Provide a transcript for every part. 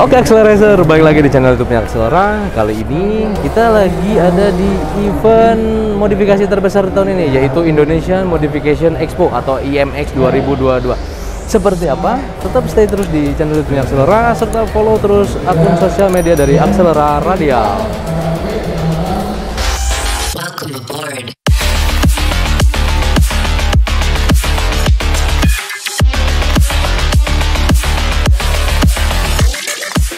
Oke Accelerator, balik lagi di channel YouTube-nya Accelera. Kali ini kita lagi ada di event modifikasi terbesar tahun ini yaitu Indonesian Modification Expo atau IMX 2022. Seperti apa? Tetap stay terus di channel YouTube-nya Accelera serta follow terus akun sosial media dari Accelera Radial.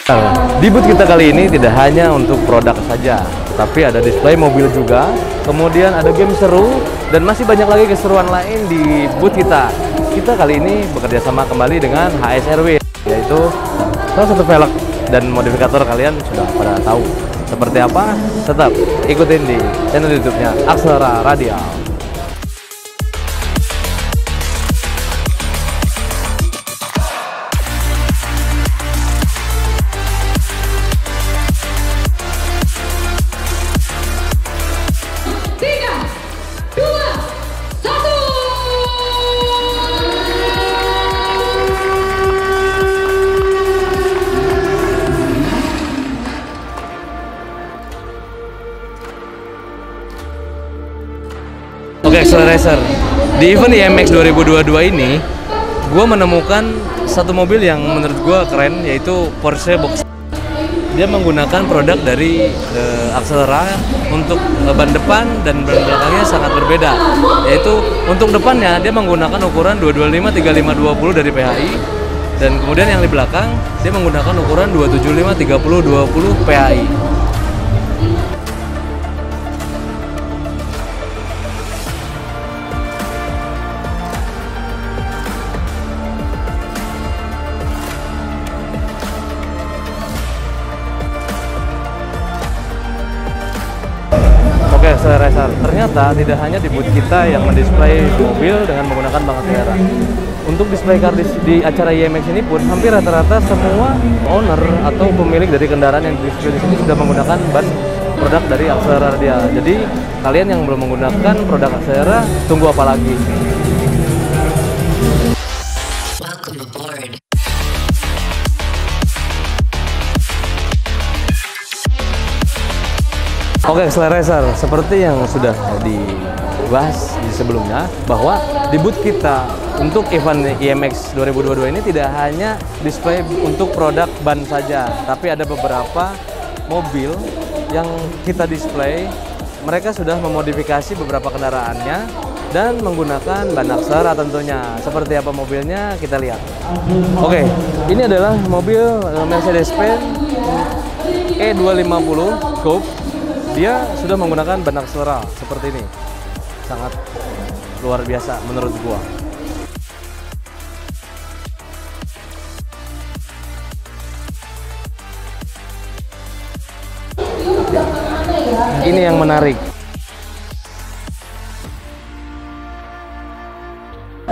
Nah, Di booth kita kali ini tidak hanya untuk produk saja, tapi ada display mobil juga, kemudian ada game seru, dan masih banyak lagi keseruan lain di booth kita. Kita kali ini bekerja sama kembali dengan HSRW, yaitu salah satu velg dan modifikator kalian sudah pada tahu. Seperti apa? Tetap ikutin di channel YouTube-nya Aksara Radial. Oke, Accelerator. Di event IMX 2022 ini, gue menemukan satu mobil yang menurut gue keren, yaitu Porsche Box. Dia menggunakan produk dari eh, Accelera untuk eh, ban depan dan ban belakangnya sangat berbeda. Yaitu untuk depannya dia menggunakan ukuran 225 35 20 dari PHI dan kemudian yang di belakang dia menggunakan ukuran 275 30 20 PHI. Ternyata tidak hanya di booth kita yang mendisplay mobil dengan menggunakan bank Accelera. Untuk display car di, acara IMX ini pun hampir rata-rata semua owner atau pemilik dari kendaraan yang display di sini sudah menggunakan ban produk dari Accelera dia. Jadi kalian yang belum menggunakan produk Accelera, tunggu apa lagi? Oke, Racer, seperti yang sudah dibahas di sebelumnya bahwa booth kita untuk event IMX 2022 ini tidak hanya display untuk produk ban saja, tapi ada beberapa mobil yang kita display. Mereka sudah memodifikasi beberapa kendaraannya dan menggunakan ban aksara tentunya. Seperti apa mobilnya kita lihat. Oke, ini adalah mobil Mercedes-Benz E250 Coupe dia sudah menggunakan ban aksara seperti ini. Sangat luar biasa menurut gua. Ini yang menarik.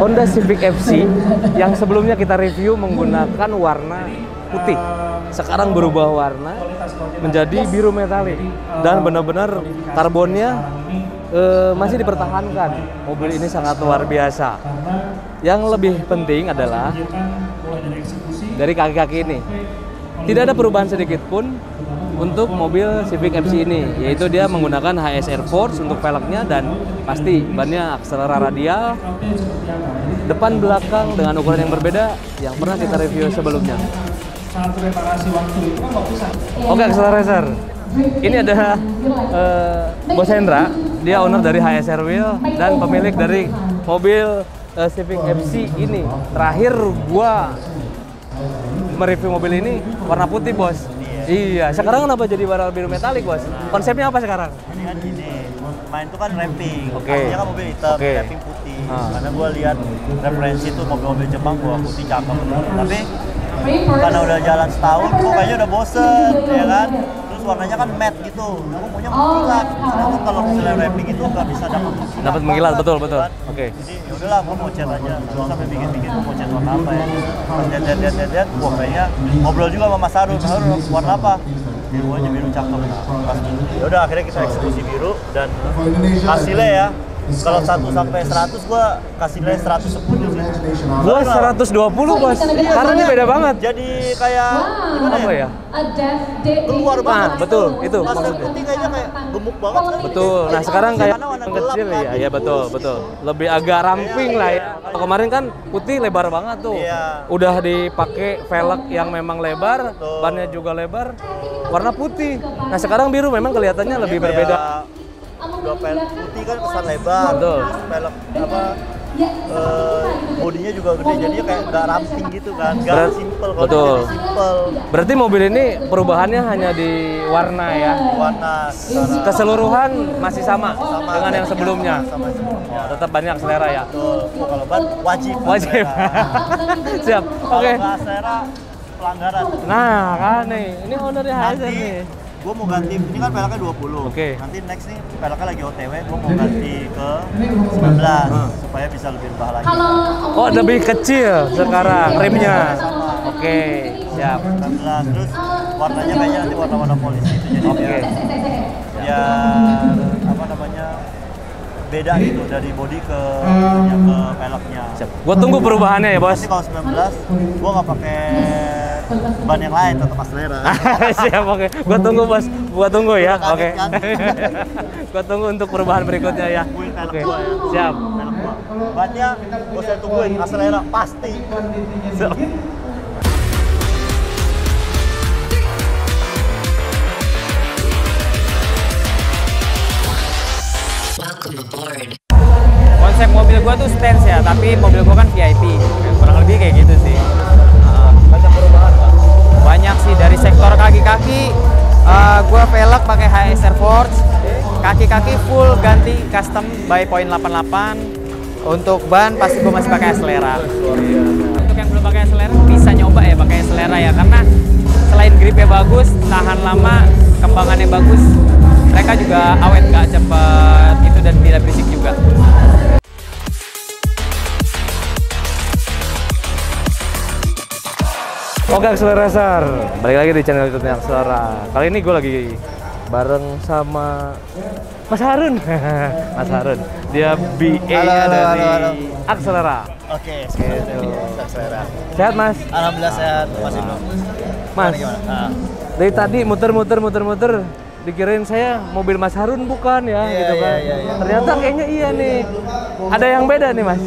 Honda Civic FC yang sebelumnya kita review menggunakan warna putih. Sekarang berubah warna menjadi biru metalik. Dan benar-benar karbonnya eh, masih dipertahankan. Mobil ini sangat luar biasa. Yang lebih penting adalah dari kaki-kaki ini. Tidak ada perubahan sedikit pun untuk mobil Civic FC ini yaitu dia menggunakan HS Air Force untuk velgnya dan pasti bannya akselera radial depan belakang dengan ukuran yang berbeda yang pernah kita review sebelumnya sangat terima kasih waktu itu kan waktu saya Oke, Accelerator. Ini ada eh, Bos Hendra, dia owner dari HSR Wheel dan pemilik dari mobil eh, Civic FC ini. Terakhir gua mereview mobil ini warna putih, Bos. Iya, sekarang kenapa jadi warna biru metalik, Bos? Konsepnya apa sekarang? Ini kan gini, main itu kan ramping. Oke. Aslinya kan mobil hitam, Oke. ramping putih. Ah. Karena gue lihat referensi tuh mobil-mobil Jepang gua putih cakep. Tapi karena udah jalan setahun, kok kayaknya udah bosen, ya kan? Terus warnanya kan matte gitu. Aku maunya mengkilat. Sedangkan kalau misalnya ramping itu nggak bisa dapat mengkilat. Dapat mengkilat, betul, betul. kan. Oke. Jadi ya udahlah, gue mau cat aja. Terus sampai bikin-bikin gue mau cat warna apa ya? Lihat lihat lihat lihat, lihat, wah kayaknya ngobrol juga sama Mas Harun. Harun warna apa? biru aja biru cakep nah, ya udah akhirnya kita eksekusi biru dan hasilnya ya Kalau 1 sampai 100 gua kasih nilai 110 sih. Gua 120 bos. Karena ini beda banget. Jadi kayak gimana Apa ya? Keluar Nah, banget. betul, itu maksudnya. kayaknya kayak gemuk banget kan. Betul. Nah sekarang kayak kecil ya, ya betul betul. Lebih agak ramping lah ya. Kemarin kan putih lebar banget tuh. Iya. Udah dipakai velg yang memang lebar, bannya juga lebar, warna putih. Nah sekarang biru memang kelihatannya lebih Kayak berbeda. Udah pelek putih kan kesan lebar. Betul. Terus pelek apa eh, bodinya juga gede jadi kayak nggak ramping gitu kan nggak Berat- simple kalau betul. simple Berarti mobil ini perubahannya hanya di warna ya. warna secara Keseluruhan masih sama, sama dengan yang sebelumnya. sama sebelumnya Oh, tetap banyak selera ya. Betul. Kalau ban wajib Wajib. Siap. Oke. nggak selera pelanggaran Nah, kan nih. Ini ownernya Hazen nanti nih. Gue mau ganti ini kan peleknya 20 Oke. nanti next nih peleknya lagi otw gue mau ganti ke 19 supaya bisa lebih rebah lagi Oh, lebih kecil sekarang rimnya. Oke, siap. 19 terus warnanya kayaknya nanti warna-warna polisi itu jadi Oke. biar, biar apa namanya beda gitu dari body ke ya, ke peleknya Siap. Gua tunggu perubahannya ya, Bos. Nanti kalau 19 gue nggak pakai ban yang lain tetap Aslera siap, oke. Gua tunggu, Bos. Gua tunggu ya. Oke. kan? Gua tunggu untuk perubahan berikutnya ya. Oke. gua ya. Siap. gua bannya gue saya tungguin Aslera pasti Siap. Konsep mobil gua tuh stance ya tapi mobil gua kan VIP kurang lebih kayak gitu sih banyak sih dari sektor kaki-kaki. Eh, gua velg pakai HSR Forge kaki-kaki full ganti custom by point 88 untuk ban pasti gua masih pakai Acelera untuk yang belum pakai Acelera bisa nyoba ya pakai Acelera ya. Karena selain gripnya bagus tahan lama kembangannya bagus mereka juga awet nggak cepet gitu dan tidak berisik juga Oke, Accelerator. Balik lagi di channel YouTube-nya Akselera. Kali ini gue lagi bareng sama Mas Harun. Mas Harun. Dia BA Halo, halo, dari halo, halo. Akselera. Oke, Gitu. selera. Sehat, Mas? Alhamdulillah sehat, Mas Ibnu. Mas, Gimana? Ah. dari tadi muter-muter muter-muter dikirain saya mobil Mas Harun bukan ya Iya, gitu kan. iya, iya, iya. Ternyata kayaknya iya nih. Ada yang beda nih, Mas.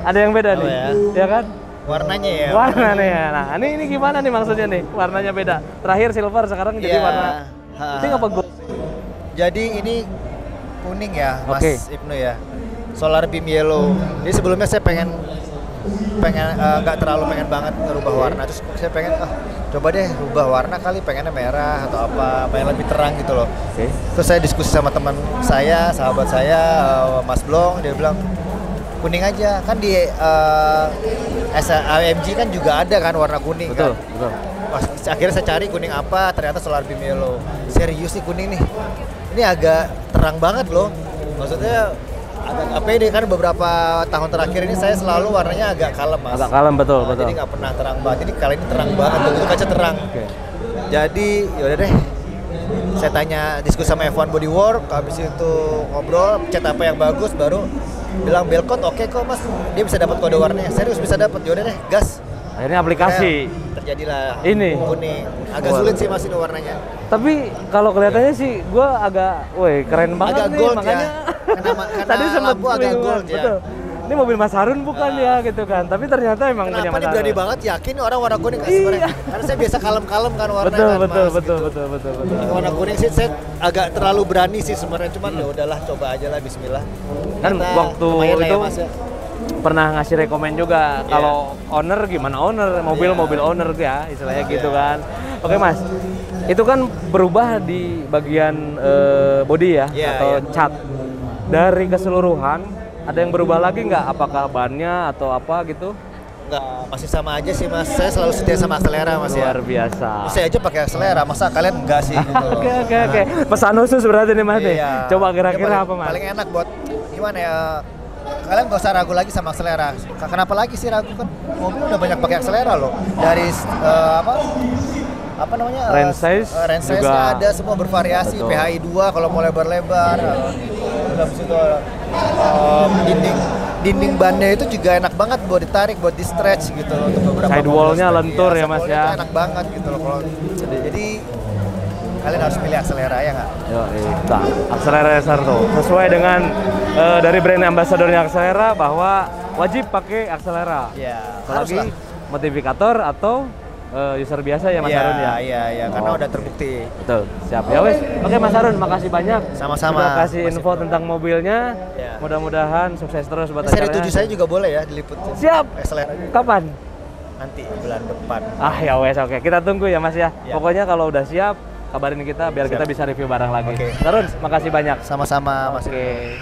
Ada yang beda Oh, nih. ya? Ya kan? Warnanya ya. Warna nih ya. Nah, ini ini gimana nih maksudnya nih? Warnanya beda. Terakhir silver, sekarang jadi Iya. warna pink apa gold? Jadi ini kuning ya, Mas Oke. Ibnu ya. Solar beam yellow. Jadi sebelumnya saya pengen pengen eh, nggak terlalu pengen banget ngerubah warna terus saya pengen ah coba deh rubah warna kali pengennya merah atau apa pengen lebih terang gitu loh Oke. terus saya diskusi sama teman saya sahabat saya eh, Mas Blong dia bilang kuning aja kan di S- AMG kan juga ada kan warna kuning Betul, kan betul. Akhirnya saya cari kuning apa, ternyata solar beam yellow. Serius nih kuning nih. Ini agak terang banget loh. Maksudnya agak apa ini kan beberapa tahun terakhir ini saya selalu warnanya agak kalem mas. Agak kalem betul, Nah, betul. Jadi nggak pernah terang banget. Jadi kali ini terang banget. Begitu kaca terang. Oke. Jadi yaudah deh. Saya tanya diskusi sama F1 Bodywork, habis itu ngobrol, cat apa yang bagus, baru bilang belkot oke kok mas, dia bisa dapat kode warnanya, serius bisa dapat, yaudah deh, gas. Akhirnya aplikasi. Akhirnya terjadilah Ini. kuning agak sulit sih mas ini warnanya Tapi kalau kelihatannya sih gua agak, woi keren banget Agak nih gold ya. makanya. Karena ma- karena Tadi sempat agak gold ya. Betul. Ini mobil Mas Harun bukan ya gitu kan. Tapi ternyata emang punya kenapa Mas nih Harun. berani banget yakin orang warna kuning Iya. sebenarnya karena saya biasa kalem-kalem kan warna Betul, kan, betul, Mas, betul, gitu. betul, betul, betul. Ini warna kuning sih saya agak terlalu berani sih sebenarnya cuman ya udahlah coba aja lah Bismillah Kan Ternyata waktu ya, itu Mas, ya. pernah ngasih rekomen juga kalau owner gimana owner mobil Iya. mobil owner ya istilahnya Iya. gitu kan oke mas itu kan berubah di bagian eh, body ya Iya, atau iya. cat dari keseluruhan ada yang berubah lagi nggak apakah bannya atau apa gitu Enggak, masih sama aja sih mas saya selalu setia sama akselera mas ya luar biasa saya aja pakai akselera masa kalian enggak sih gitu oke oke oke pesan khusus berarti nih mas nih Iya. coba Dia kira-kira paling- apa mas Paling enak buat gimana ya? Kalian gak usah ragu lagi sama akselera. K- Kenapa lagi sih ragu kan? Mobil udah banyak pakai akselera loh. Dari eh, apa? Apa namanya? Range size eh, range juga. size-nya ada semua bervariasi. Betul. PHI 2 kalau mau lebar-lebar. habis em, dinding dinding bannya itu juga enak banget buat ditarik, buat di stretch gitu loh untuk beberapa Sidewall-nya lentur Iya, ya, Mas, ya. enak banget gitu loh kalau jadi, jadi kalian harus pilih akselera ya nggak? Yo, nah, Accelerator tuh sesuai dengan eh, dari brand ambassadornya Accelera bahwa wajib pakai Accelera. Iya, Apalagi modifikator atau eh, user biasa ya Mas Iya, Harun ya. Iya, iya, karena Oh, udah terbukti. Betul, siap. Ya wes. Oke Mas Harun, makasih banyak. Sama-sama. Sudah kasih info tentang mobilnya. Ya. Mudah-mudahan sukses terus buat Seri acaranya. 7 saya juga boleh ya diliput. Siap. Akselera Kapan? nanti bulan depan. Ah ya wes, oke. Kita tunggu ya Mas ya. Ya. Pokoknya kalau udah siap, kabarin kita biar Siap. kita bisa review barang lagi. Oke. Mas Harun, makasih banyak. Sama-sama Mas. Oke.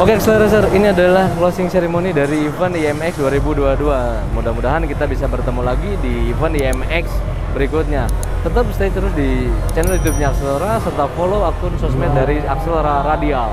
Oke, Accelerator, ini adalah closing ceremony dari event IMX 2022. Mudah-mudahan kita bisa bertemu lagi di event IMX berikutnya. Tetap stay terus di channel YouTube-nya Accelera serta follow akun sosmed dari Accelera Radial.